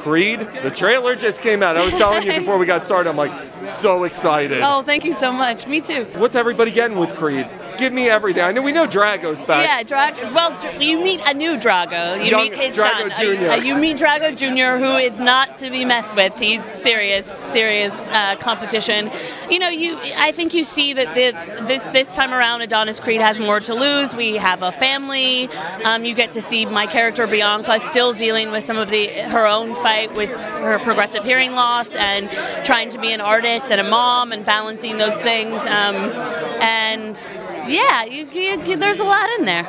Creed, the trailer just came out. I was telling you before we got started, I'm like so excited. Oh, thank you so much. Me too. What's everybody getting with Creed? Give me everything. I know we know Drago's back. Yeah, Drago. Well, you meet a new Drago. You Young meet his Drago son. Jr.. Uh, you meet Drago Jr., who is not to be messed with. He's serious, serious uh, competition. You know, you. I think you see that the, this this time around, Adonis Creed has more to lose. We have a family. Um, you get to see my character Bianca still dealing with some of the her own fight with her progressive hearing loss and trying to be an artist and a mom and balancing those things. Um, and yeah, you, you, there's a lot in there.